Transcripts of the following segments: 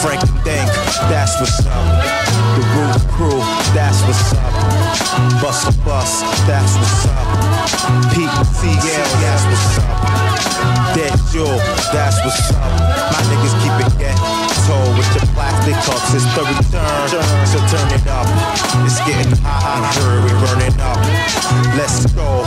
Frank and Dank, that's what's up. The Roof Crew, that's what's up. Bust a bus, that's what's up. Pete TL, that's what's up. Dead Jewel, that's what's up. My niggas keep it ghetto with your plastic cups. It's the return, so turn it up. It's getting hot, here we burn it up. Let's go.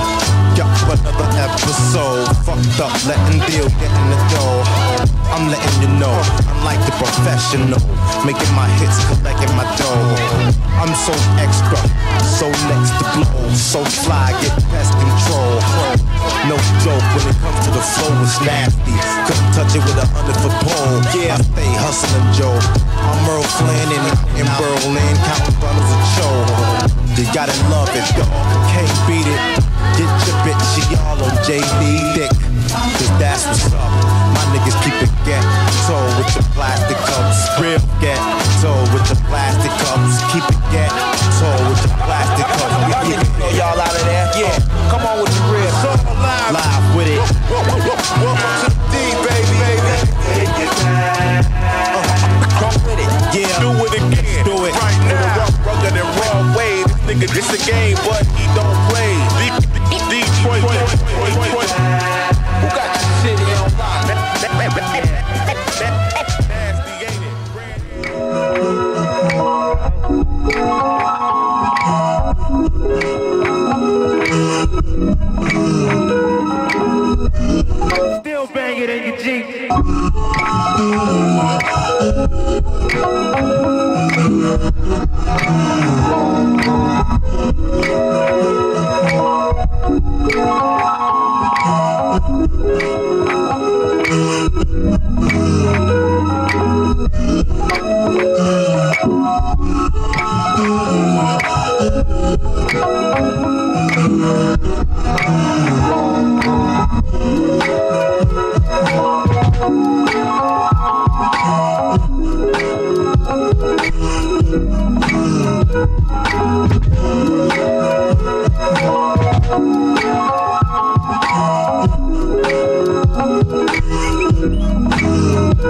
Yup, another episode. Fucked up, letting deal, getting the dough. I'm letting you know, I'm like the professional. Making my hits, collecting my dough. I'm so extra, so next to blow. So fly, get pest control. No joke when it comes to the flow, it's nasty. Couldn't touch it with a hundred foot pole. Yeah, I stay hustling, Joe. I'm Errol Flynn in, in Berlin, counting bottles of Joe. You gotta love it, dog. Can't beat it. Get your bitch, she all on JD Dick. Cause that's what's up. My niggas keep cups. Real ghetto with the plastic cups. Keep it ghetto with the plastic cups. We keep it Know y'all out of there? Yeah. Come on with the rib. live with it. Welcome to the D, baby. Uh, come with it. Yeah. Do it again. Do it. Right now. Rough, rugged, and raw way. This nigga, this a game, but Banging in your Jeep.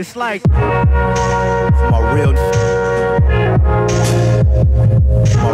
It's like my real. My